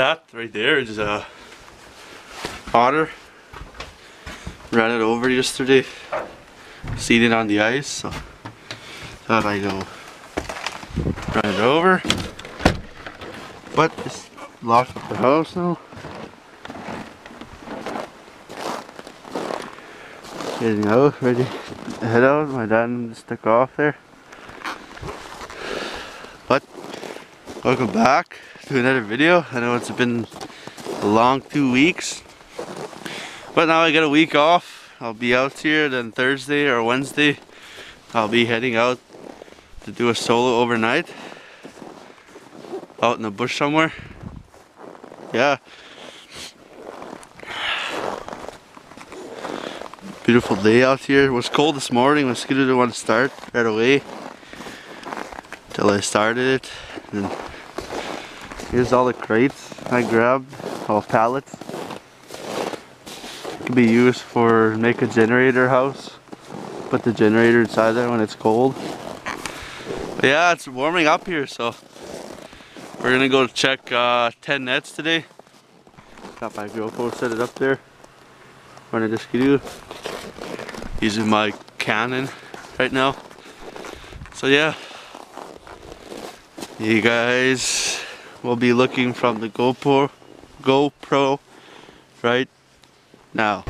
That right there is a otter. Ran it over yesterday. Seated on the ice, so thought I go run it over. But it's locked up the house now. Getting out, ready to head out. My dad stuck off there. Welcome back to another video. I know it's been a long two weeks. But now I got a week off. I'll be out here then Thursday or Wednesday. I'll be heading out to do a solo overnight. Out in the bush somewhere. Yeah. Beautiful day out here. It was cold this morning. My scooter didn't want to start right away. Till I started it. And here's all the crates I grabbed. All pallets. Could be used for make a generator house. Put the generator inside there when it's cold. But yeah, it's warming up here, so we're gonna go check uh, 10 nets today. Got my GoPro set it up there. Running the skidoo. Using my Canon right now. So yeah, you guys will be looking from the GoPro, GoPro right now.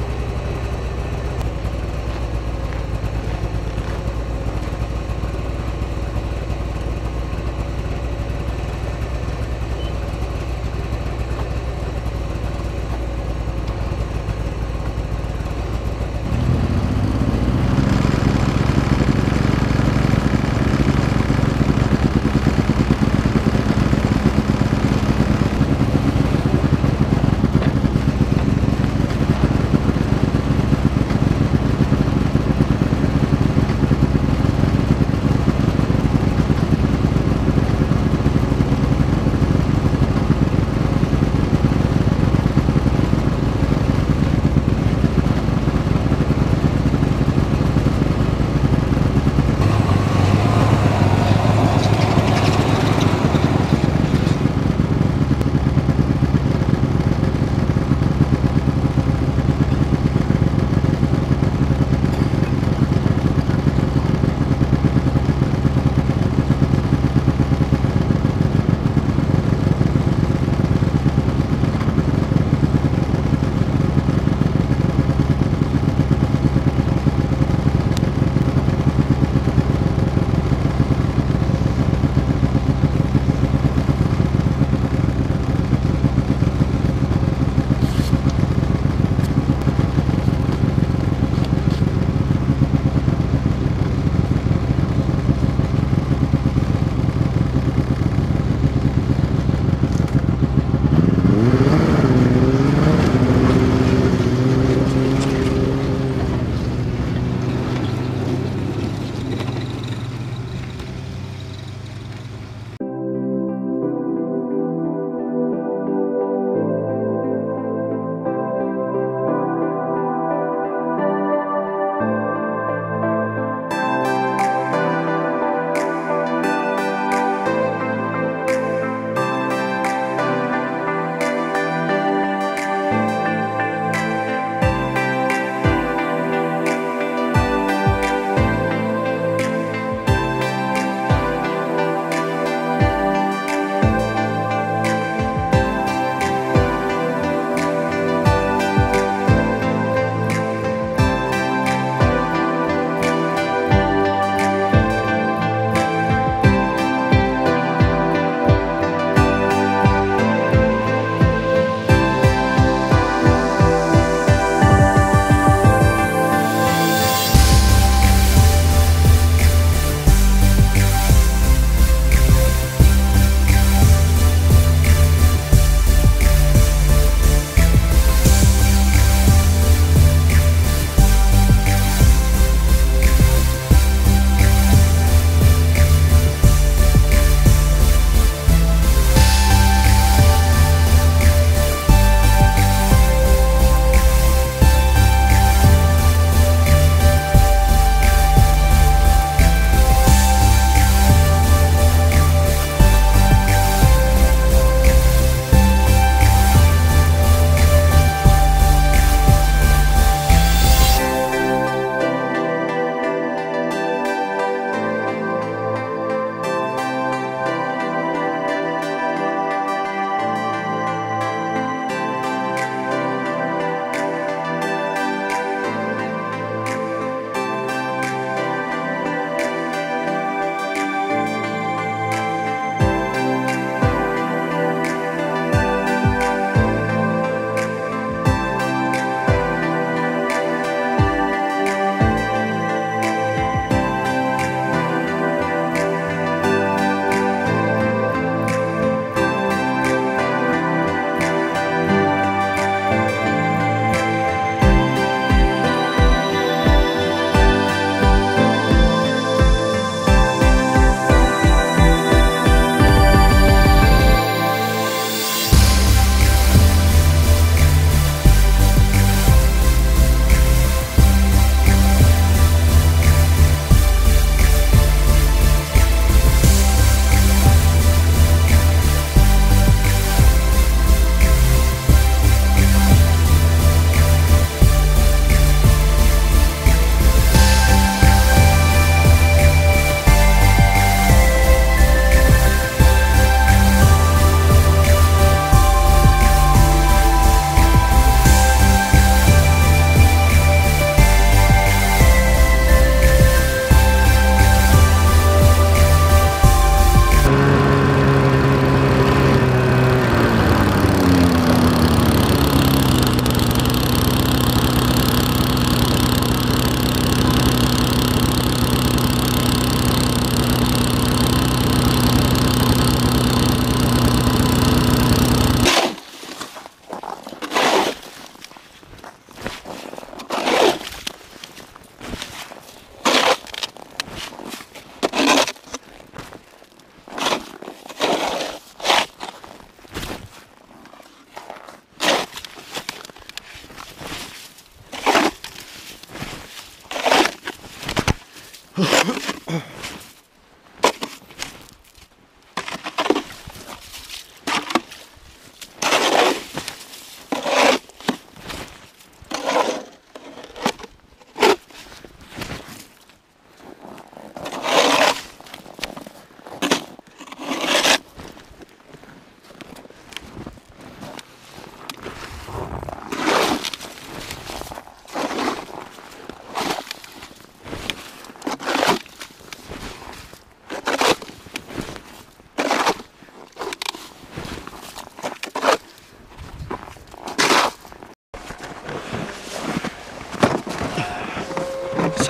Huh?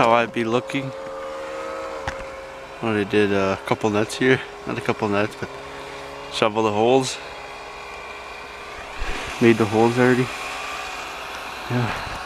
how I'd be looking. Already did a couple nets here. Not a couple nets, but shovel the holes. Made the holes already. Yeah.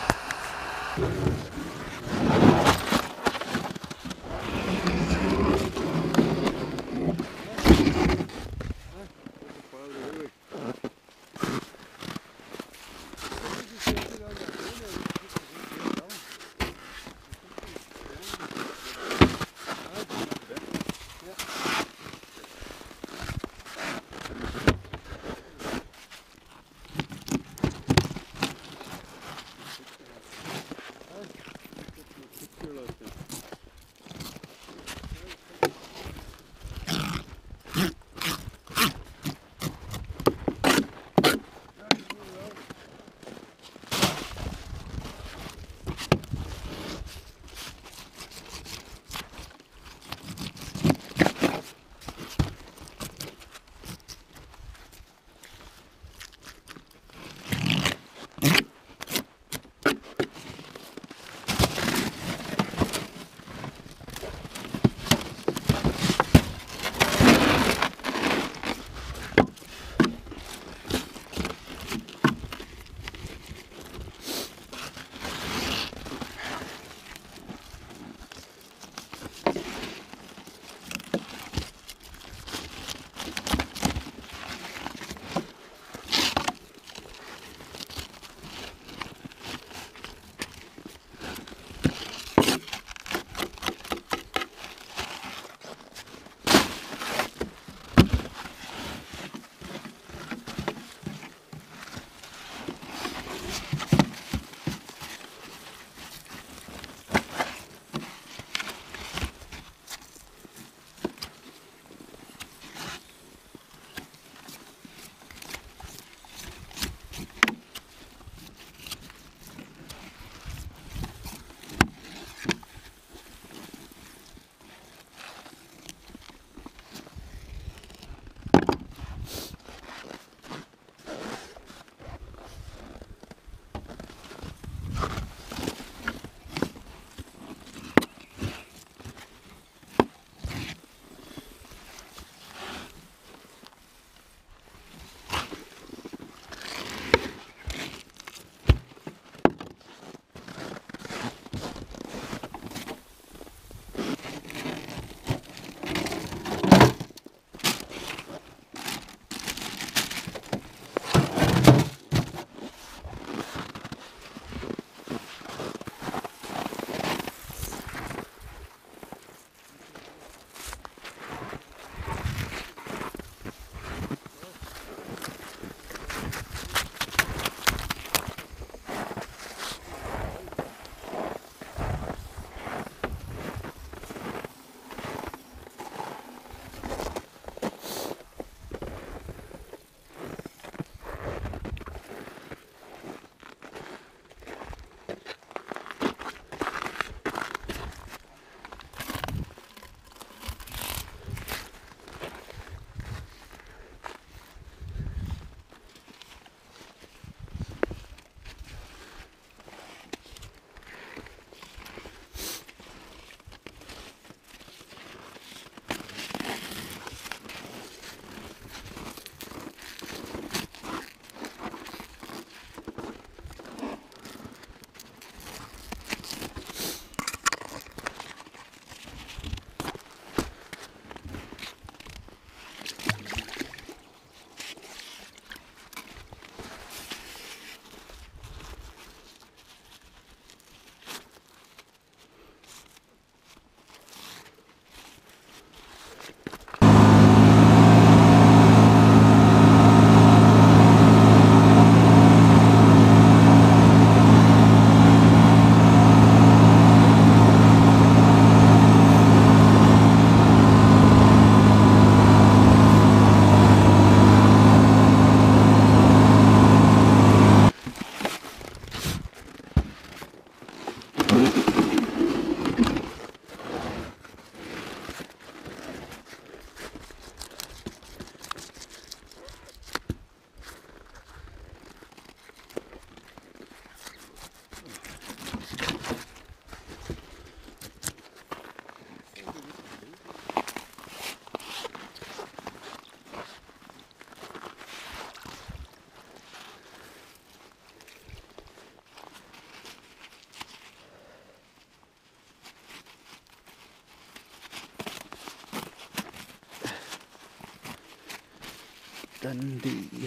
Dundee.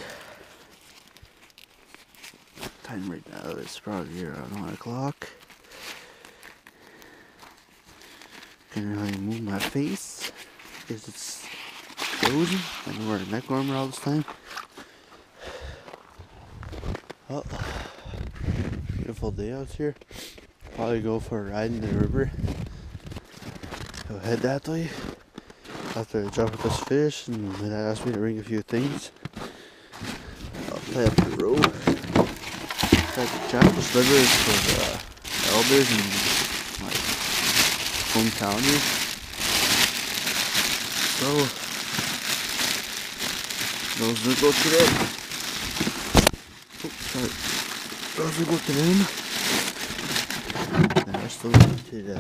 Time right now is probably around 1 o'clock. Can't really move my face because it's frozen. I wear a neck warmer all this time. Oh, beautiful day out here. Probably go for a ride in the river. Go head that way after I drop with this fish and then asked me to bring a few things. I'll play up the road. Like the chapel slivers for the elders in my hometown here. So those are go to them. Oh, sorry. Those will go to them. And rest will go to the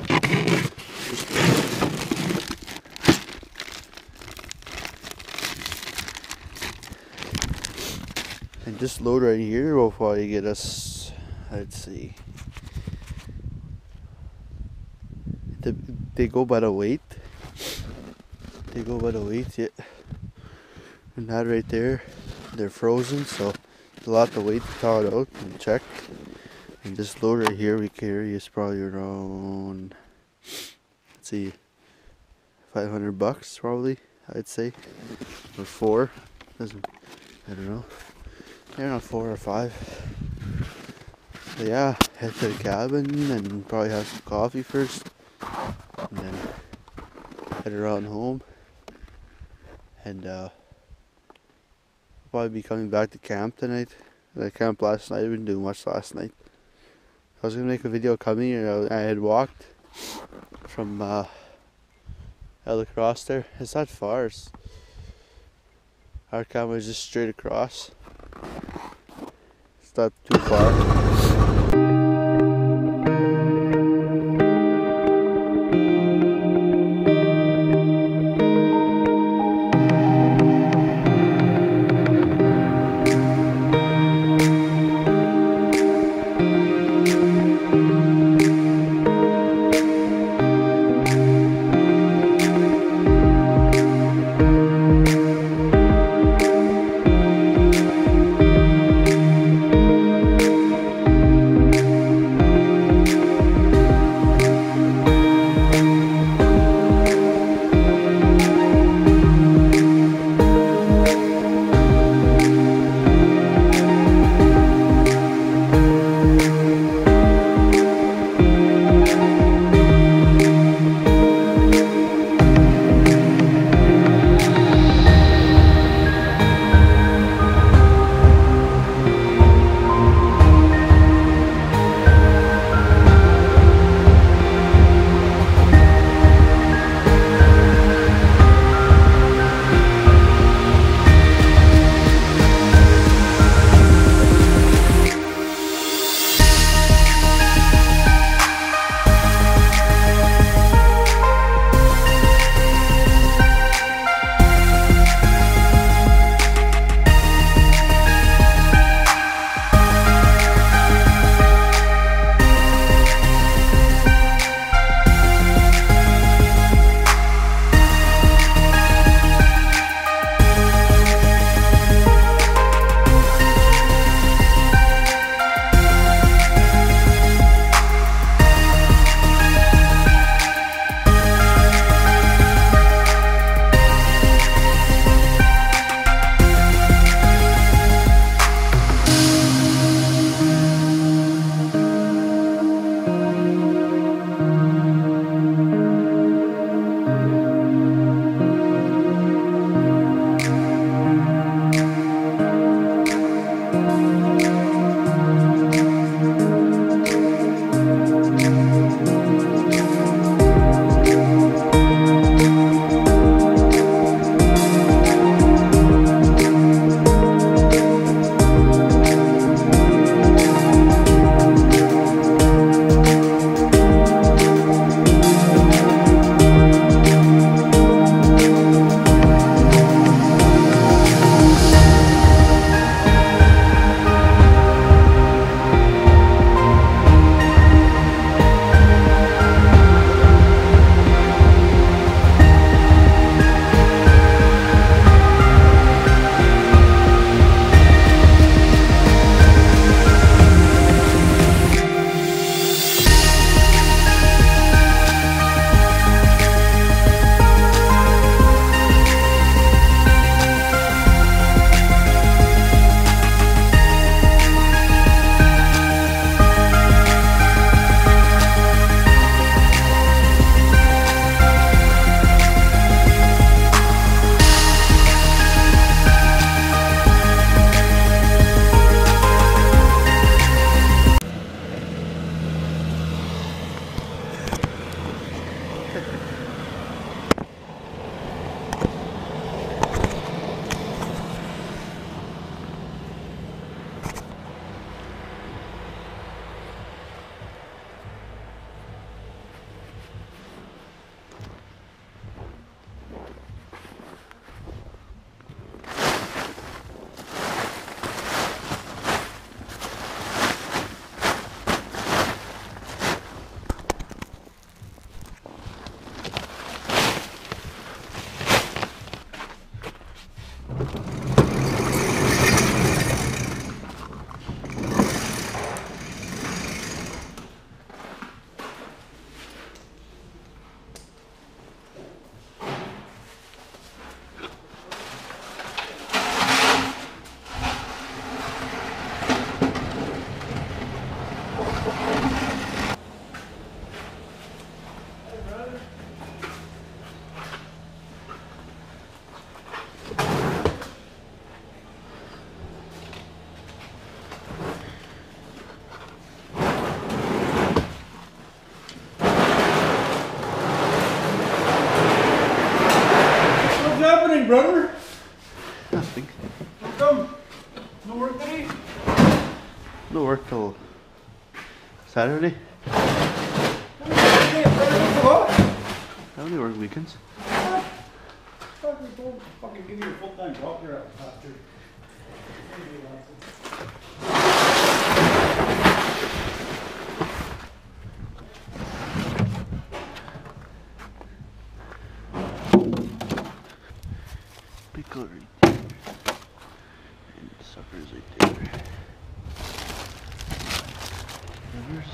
And this load right here will probably get us, let's see. The, they go by the weight. They go by the weight, yeah. And that right there, they're frozen, so a lot of weight to thaw it out and check. And this load right here we carry is probably around, let's see, 500 bucks probably, I'd say, or four. Doesn't, I don't know. They're not four or five. But yeah, head to the cabin and probably have some coffee first. And then head around home. And uh probably be coming back to camp tonight. I camped last night, I didn't do much last night. I was gonna make a video coming and I had walked from uh out across there. It's not far. It's, our camp was just straight across not too far. Saturday. I only work weekends. Fucking give you a full-time job here after. Pickle right there. And suckers right there. Rivers.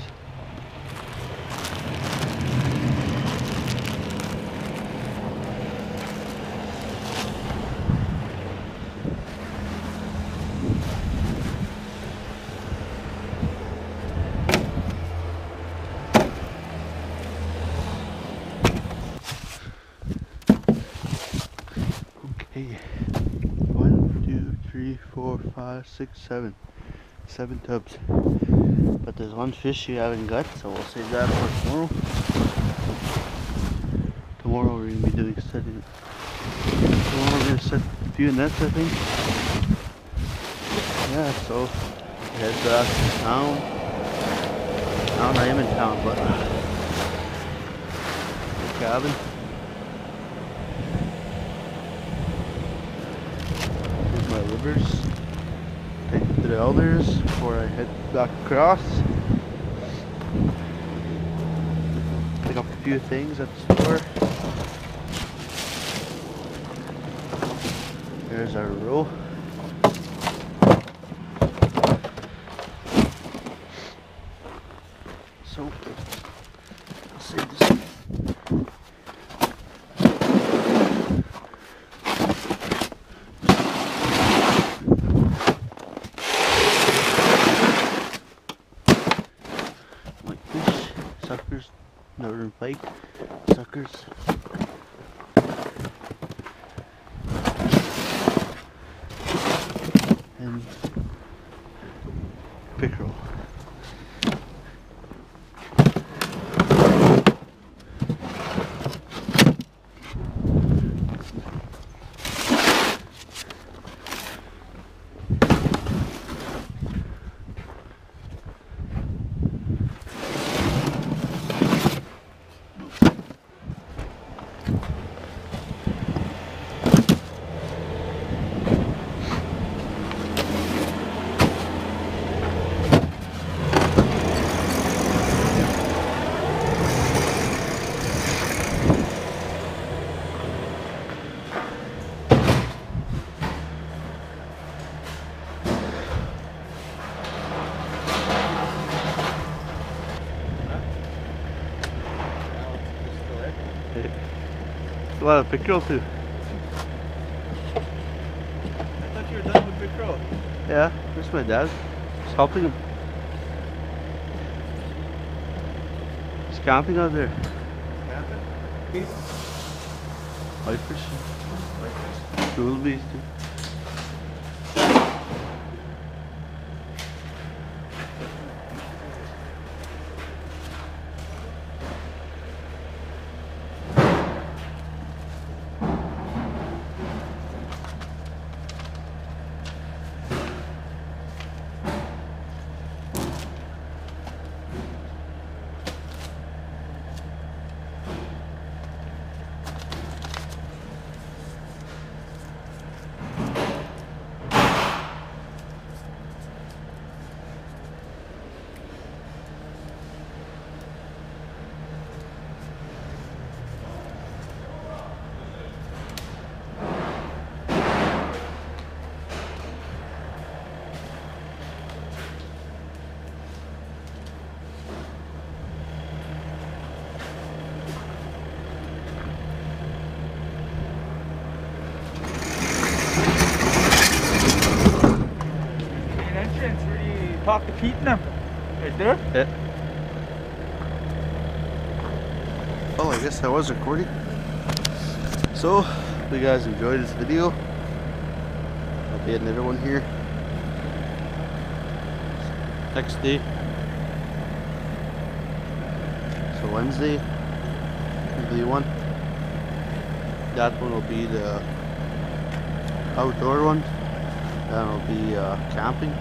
Okay. One, two, three, four, five, six, seven. Seven tubs. But there's one fish you haven't got, so we'll save that for tomorrow. Tomorrow we're gonna be doing setting. Tomorrow we're gonna set a few nets, I think. Yeah, so head back to town. Town, I am in town, but the cabin. Here's. Take the elders before I head back across. Pick up a few things at the store. There's our row. So, I'll save this. like fish, suckers, northern pike, suckers. And pickerel. A lot of pickerel too. I thought you were done with pickerel. Yeah, that's my dad. Just helping him. He's camping out there. Camping? White fishing. Tullibees too. To Pete and them? Right there? Yeah. Oh, I guess I was recording. So, hope you guys enjoyed this video. I'll be another one here. Next day. So Wednesday, be one. That one will be the outdoor one. Then will be uh, camping.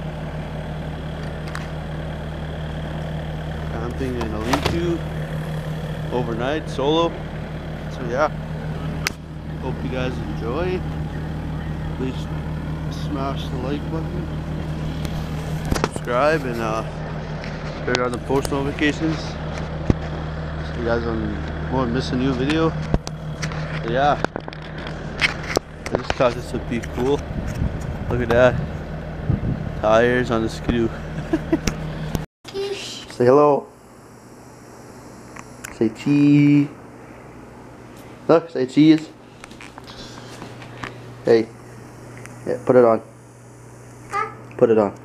Camping in a lean-to overnight solo. So yeah, hope you guys enjoy. Please smash the like button, subscribe, and uh, turn on the post notifications so you guys don't won't miss a new video. But yeah, I just thought this would be cool. Look at that. Tires on the skidoo. Say hello. Say cheese. Look, say cheese. Hey. Yeah, put it on. Put it on.